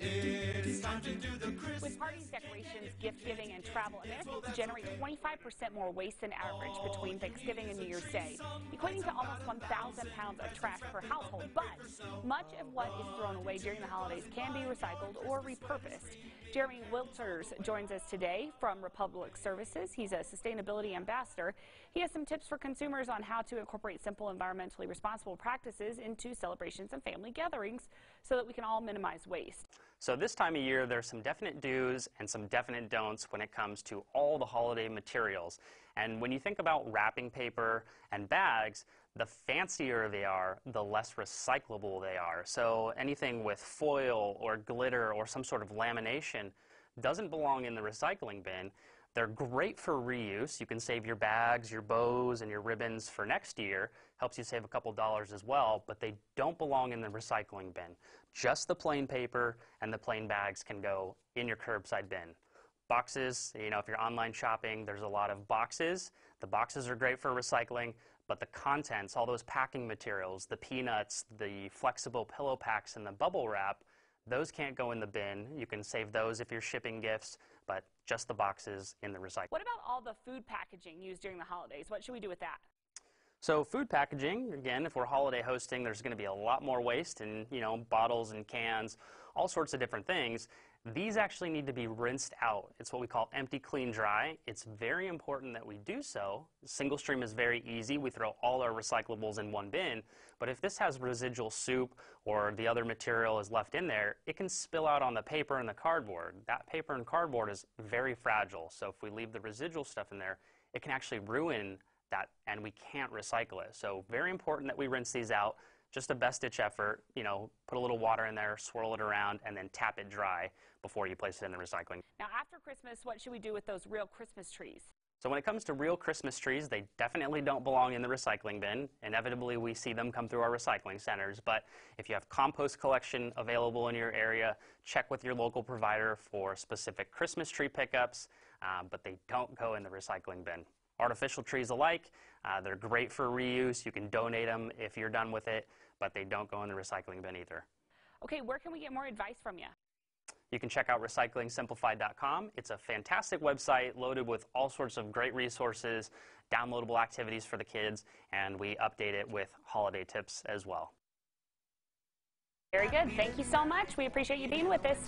Bye. With parties, decorations, gift giving, and travel, Americans generate 25% more waste than average between Thanksgiving and New Year's Day, equating to almost 1,000 pounds of trash per household. But much of what is thrown away during the holidays can be recycled or repurposed. Jeremy Wilters joins us today from Republic Services. He's a sustainability ambassador. He has some tips for consumers on how to incorporate simple environmentally responsible practices into celebrations and family gatherings so that we can all minimize waste. So this time of year, there's some definite do's and some definite don'ts when it comes to all the holiday materials. And when you think about wrapping paper and bags, the fancier they are, the less recyclable they are. So anything with foil or glitter or some sort of lamination doesn't belong in the recycling bin. They're great for reuse. You can save your bags, your bows, and your ribbons for next year. Helps you save a couple dollars as well, but they don't belong in the recycling bin. Just the plain paper and the plain bags can go in your curbside bin. Boxes, you know, if you're online shopping, there's a lot of boxes. The boxes are great for recycling, but the contents, all those packing materials, the peanuts, the flexible pillow packs, and the bubble wrap, those can't go in the bin. You can save those if you're shipping gifts, but just the boxes in the recycle. What about all the food packaging used during the holidays? What should we do with that? So food packaging, again, if we're holiday hosting, there's going to be a lot more waste in, you know, bottles and cans, all sorts of different things. These actually need to be rinsed out. It's what we call empty, clean, dry. It's very important that we do so. Single stream is very easy. We throw all our recyclables in one bin. But if this has residual soup or the other material is left in there, it can spill out on the paper and the cardboard. That paper and cardboard is very fragile. So if we leave the residual stuff in there, it can actually ruin that and we can't recycle it. So very important that we rinse these out just a best ditch effort, you know, put a little water in there, swirl it around, and then tap it dry before you place it in the recycling. Now, after Christmas, what should we do with those real Christmas trees? So when it comes to real Christmas trees, they definitely don't belong in the recycling bin. Inevitably, we see them come through our recycling centers. But if you have compost collection available in your area, check with your local provider for specific Christmas tree pickups, um, but they don't go in the recycling bin artificial trees alike. Uh, they're great for reuse. You can donate them if you're done with it, but they don't go in the recycling bin either. Okay, where can we get more advice from you? You can check out recyclingsimplified.com. It's a fantastic website loaded with all sorts of great resources, downloadable activities for the kids, and we update it with holiday tips as well. Very good. Thank you so much. We appreciate you being with us.